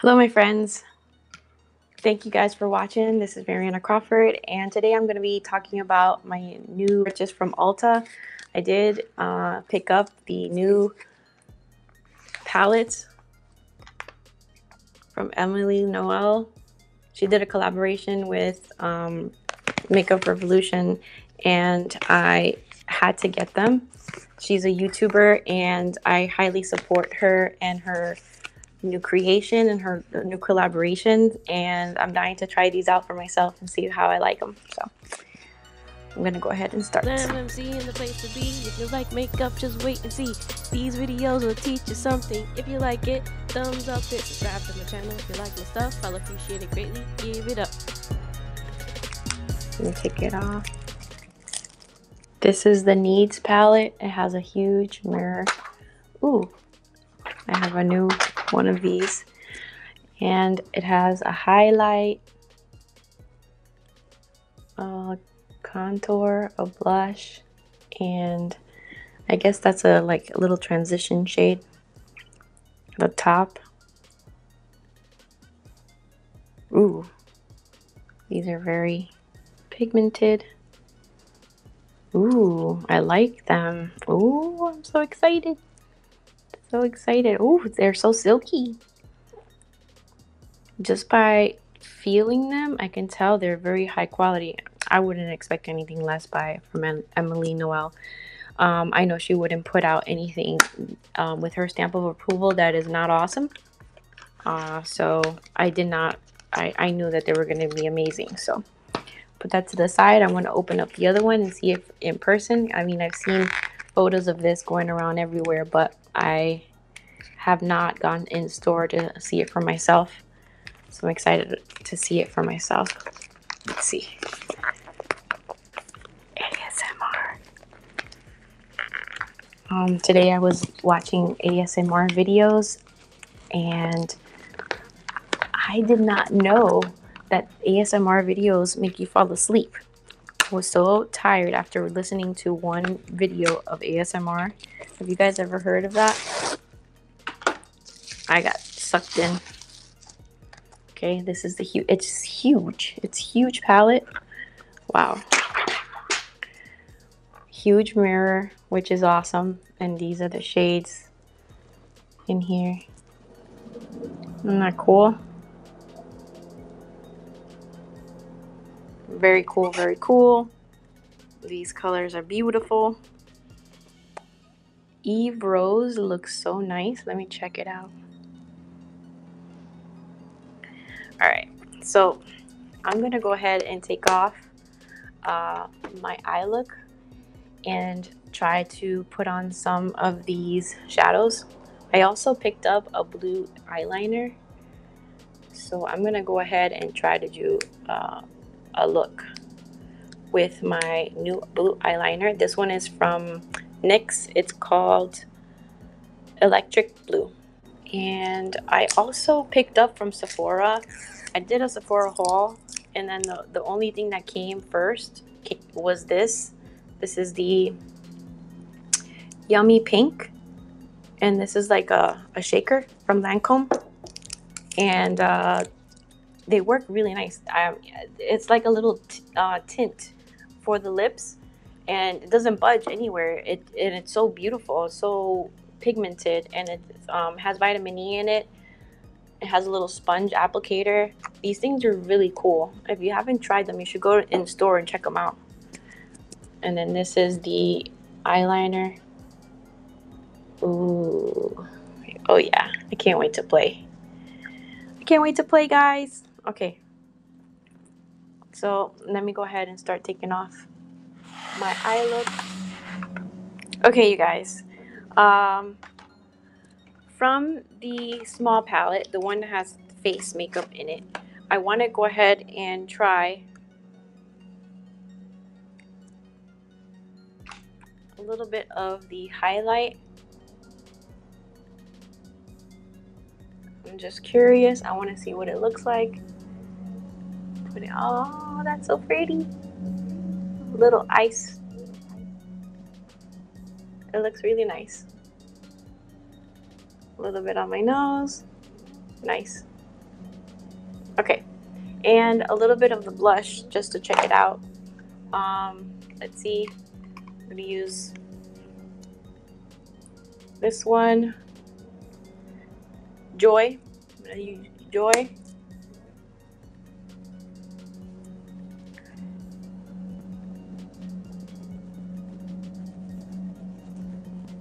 Hello, my friends. Thank you guys for watching. This is Mariana Crawford, and today I'm going to be talking about my new purchase from Ulta. I did uh, pick up the new palettes from Emily Noel. She did a collaboration with um, Makeup Revolution, and I had to get them. She's a YouTuber, and I highly support her and her new creation and her uh, new collaborations. And I'm dying to try these out for myself and see how I like them. So I'm gonna go ahead and start. MMC in the place to be. If you like makeup, just wait and see. These videos will teach you something. If you like it, thumbs up it. Subscribe to my channel if you like my stuff. I'll appreciate it greatly. Give it up. Let me take it off. This is the Needs palette. It has a huge mirror. Ooh, I have a new one of these. And it has a highlight, a contour, a blush, and I guess that's a like a little transition shade. The top. Ooh, these are very pigmented. Ooh, I like them. Ooh, I'm so excited. So excited. Oh, they're so silky. Just by feeling them, I can tell they're very high quality. I wouldn't expect anything less by from Emily Noel. Um, I know she wouldn't put out anything um, with her stamp of approval that is not awesome. Uh, so I did not, I, I knew that they were going to be amazing. So put that to the side. I want to open up the other one and see if in person. I mean, I've seen photos of this going around everywhere, but I have not gone in store to see it for myself. So I'm excited to see it for myself. Let's see. ASMR. Um, today I was watching ASMR videos and I did not know that ASMR videos make you fall asleep. Was so tired after listening to one video of ASMR. Have you guys ever heard of that? I got sucked in. Okay, this is the huge, it's huge. It's huge palette. Wow. Huge mirror, which is awesome. And these are the shades in here. Isn't that cool? Very cool, very cool. These colors are beautiful. Eve Rose looks so nice. Let me check it out. All right, so I'm gonna go ahead and take off uh, my eye look and try to put on some of these shadows. I also picked up a blue eyeliner. So I'm gonna go ahead and try to do uh, a look with my new blue eyeliner. This one is from NYX. It's called Electric Blue. And I also picked up from Sephora. I did a Sephora haul and then the, the only thing that came first was this. This is the Yummy Pink. And this is like a, a shaker from Lancome. And uh, they work really nice. Um, it's like a little uh, tint for the lips, and it doesn't budge anywhere. It and it's so beautiful, so pigmented, and it um, has vitamin E in it. It has a little sponge applicator. These things are really cool. If you haven't tried them, you should go in store and check them out. And then this is the eyeliner. Ooh. Oh yeah, I can't wait to play. I can't wait to play, guys. Okay. So let me go ahead and start taking off my eye look. Okay, you guys. Um, from the small palette, the one that has face makeup in it, I want to go ahead and try a little bit of the highlight. I'm just curious. I want to see what it looks like. Put it, oh, that's so pretty. Little ice. It looks really nice. A little bit on my nose. Nice. Okay, and a little bit of the blush just to check it out. Um, let's see. I'm gonna use this one, Joy. I'm gonna use Joy.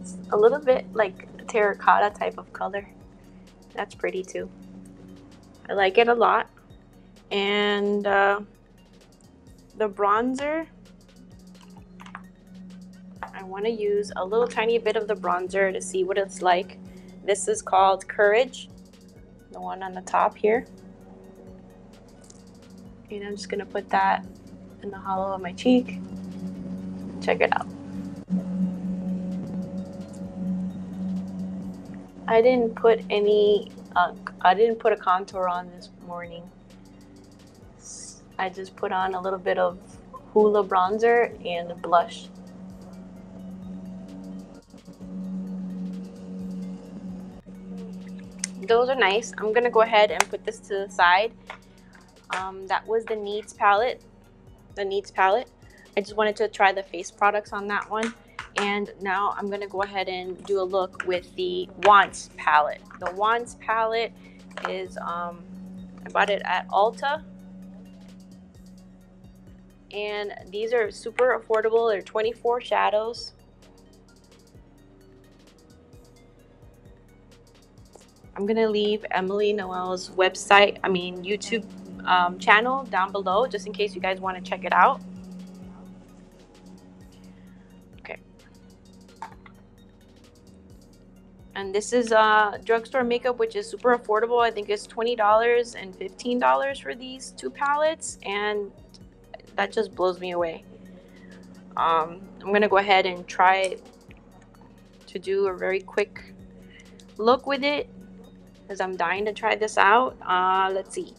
It's a little bit like terracotta type of color. That's pretty too. I like it a lot. And uh, the bronzer, I want to use a little tiny bit of the bronzer to see what it's like. This is called Courage, the one on the top here. And I'm just to put that in the hollow of my cheek. Check it out. I didn't put any, uh, I didn't put a contour on this morning. I just put on a little bit of Hoola bronzer and blush. Those are nice. I'm gonna go ahead and put this to the side. Um, that was the Needs palette, the Needs palette. I just wanted to try the face products on that one. And now I'm to go ahead and do a look with the Wants palette. The Wants palette is, um, I bought it at Ulta. And these are super affordable. They're 24 shadows. I'm going to leave Emily Noel's website, I mean YouTube um, channel down below just in case you guys want to check it out. Okay. And this is uh, drugstore makeup which is super affordable i think it's $20 and $15 for these two palettes and that just blows me away um, i'm gonna go ahead and try to do a very quick look with it because i'm dying to try this out uh, let's see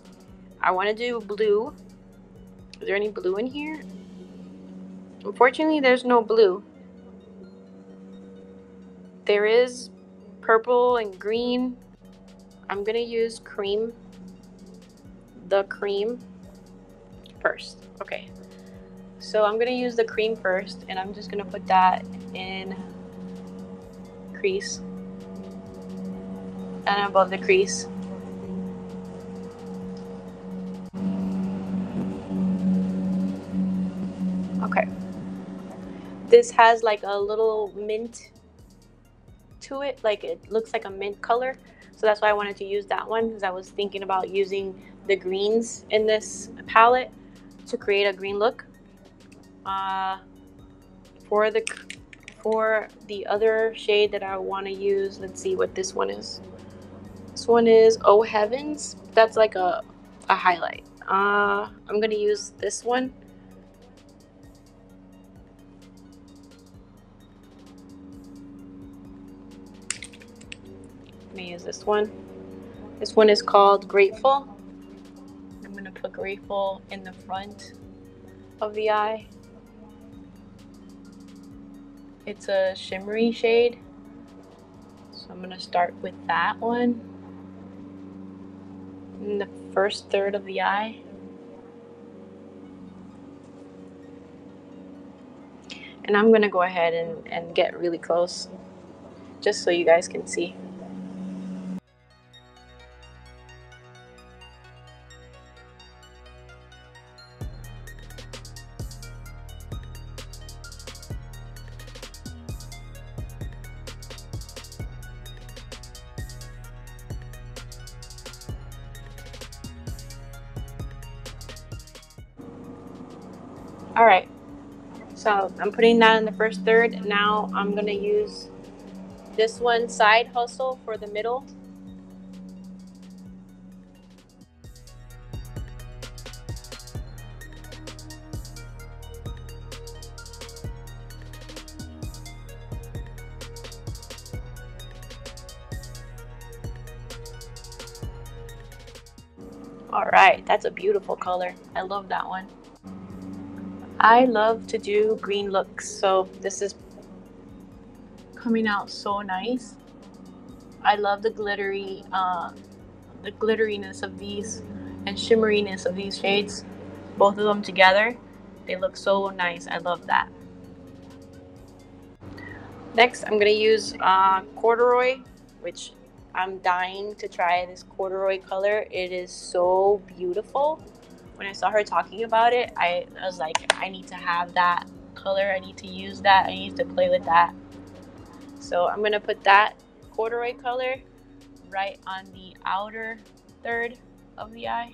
i want to do blue is there any blue in here unfortunately there's no blue there is purple and green. I'm going to use cream, the cream first. Okay. So I'm going to use the cream first and I'm just going to put that in crease and above the crease. Okay. This has like a little mint to it. Like it looks like a mint color. So that's why I wanted to use that one because I was thinking about using the greens in this palette to create a green look. Uh, for the for the other shade that I want to use, let's see what this one is. This one is Oh Heavens. That's like a, a highlight. Uh, I'm going to use this one me use this one. This one is called Grateful. I'm going to put Grateful in the front of the eye. It's a shimmery shade. So I'm going to start with that one. First third of the eye. And I'm going to go ahead and, and get really close just so you guys can see. All right, so I'm putting that in the first third. Now I'm gonna use this one side hustle for the middle. All right, that's a beautiful color. I love that one. I love to do green looks, so this is coming out so nice. I love the glittery, uh, the glitteriness of these and shimmeriness of these shades, both of them together, they look so nice. I love that. Next, I'm to use uh, corduroy, which I'm dying to try this corduroy color. It is so beautiful. When I saw her talking about it, I, I was like, I need to have that color. I need to use that. I need to play with that. So I'm going to put that corduroy color right on the outer third of the eye.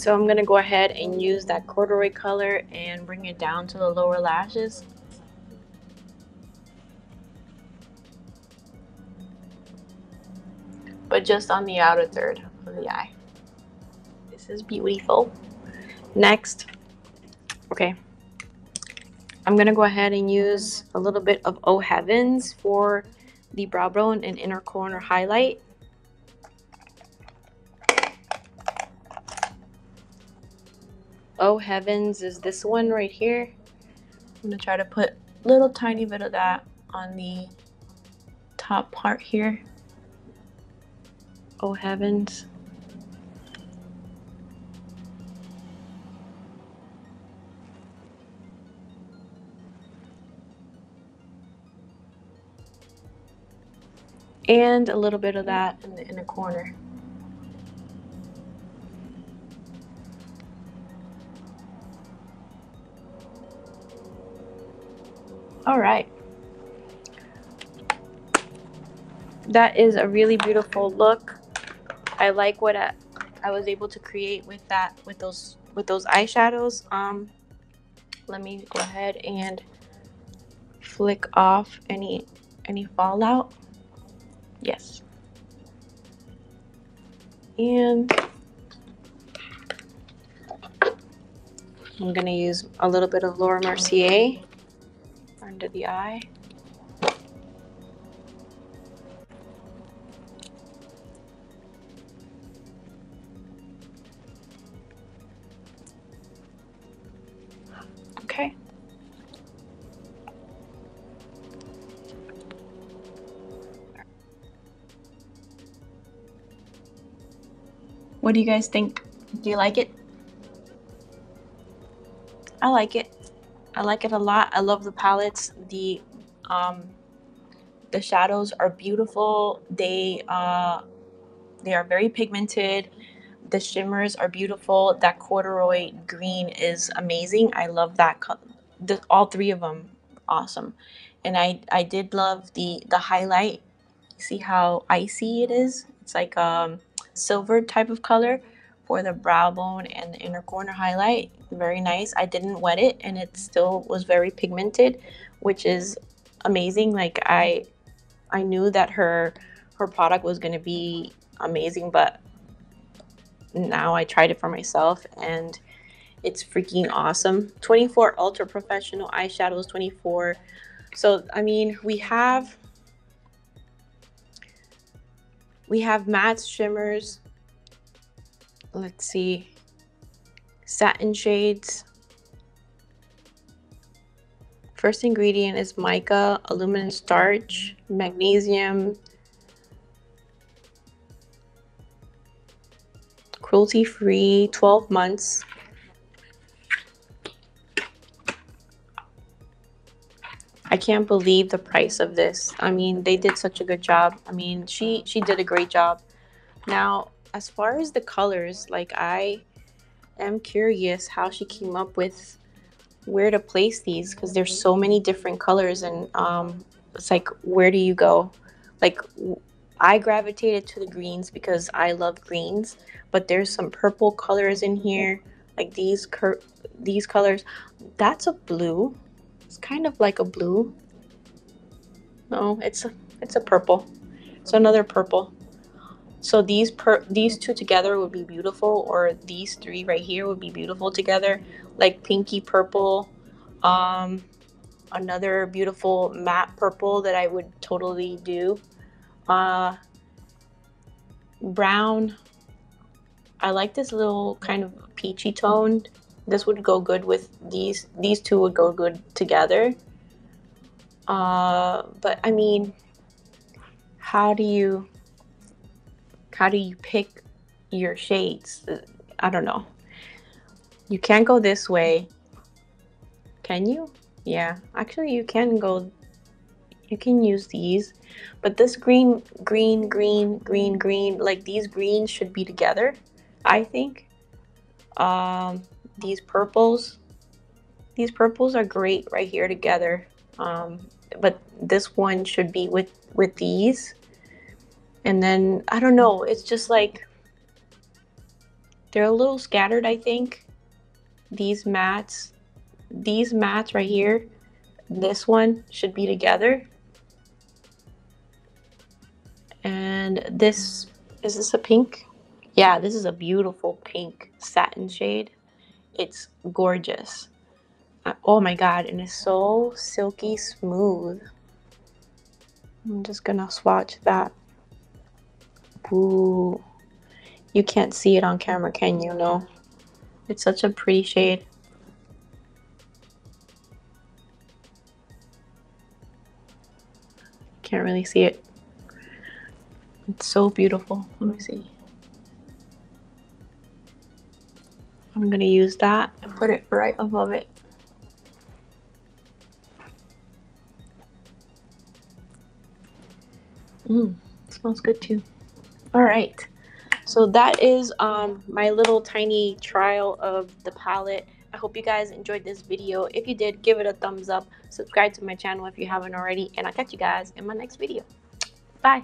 So I'm gonna go ahead and use that corduroy color and bring it down to the lower lashes. But just on the outer third of the eye. This is beautiful. Next, okay, I'm gonna go ahead and use a little bit of Oh Heavens for the brow bone and inner corner highlight. Oh Heavens is this one right here. I'm gonna try to put a little tiny bit of that on the top part here. Oh Heavens. And a little bit of that in the inner corner. All right. That is a really beautiful look. I like what I, I was able to create with that with those with those eyeshadows. Um let me go ahead and flick off any any fallout. Yes. And I'm going to use a little bit of Laura Mercier under the eye. Okay. What do you guys think? Do you like it? I like it. I like it a lot. I love the palettes. The um the shadows are beautiful. They uh they are very pigmented. The shimmers are beautiful. That corduroy green is amazing. I love that all three of them awesome. And I I did love the the highlight. See how icy it is? It's like um silver type of color for the brow bone and the inner corner highlight. Very nice. I didn't wet it and it still was very pigmented, which is amazing. Like I I knew that her her product was going to be amazing, but now I tried it for myself and it's freaking awesome. 24 ultra professional eyeshadows 24. So I mean, we have we have matte shimmers. Let's see. Satin shades. First ingredient is mica, aluminum starch, magnesium, cruelty free, 12 months. I can't believe the price of this. I mean, they did such a good job. I mean, she she did a great job. Now, as far as the colors, like I am curious how she came up with where to place these because there's so many different colors and um it's like where do you go? Like I gravitated to the greens because I love greens, but there's some purple colors in here, like these cur- these colors. That's a blue. It's kind of like a blue. No, it's a it's a purple. It's another purple. So these per these two together would be beautiful, or these three right here would be beautiful together, like pinky purple. Um, another beautiful matte purple that I would totally do. Uh, brown. I like this little kind of peachy tone. This would go good with these. These two would go good together. Uh, but I mean, how do you how do you pick your shades? I don't know. You can't go this way. Can you? Yeah, actually you can go you can use these. But this green, green, green, green, green, like these greens should be together, I think. Um, these purples, these purples are great right here together. Um, but this one should be with, with these and then I don't know, it's just like they're a little scattered, I think. These mats, these mats right here, this one should be together. And this, is this a pink? Yeah, this is a beautiful pink satin shade. It's gorgeous. Oh my god, and it's so silky smooth. I'm just gonna swatch that. Ooh. You can't see it on camera, can you? No. It's such a pretty shade. Can't really see it. It's so beautiful. Let me see. I'm going to use that and put it right above it. Mmm, smells good too. All right. So that is um, my little tiny trial of the palette. I hope you guys enjoyed this video. If you did, give it a thumbs up. Subscribe to my channel if you haven't already. And I'll catch you guys in my next video. Bye.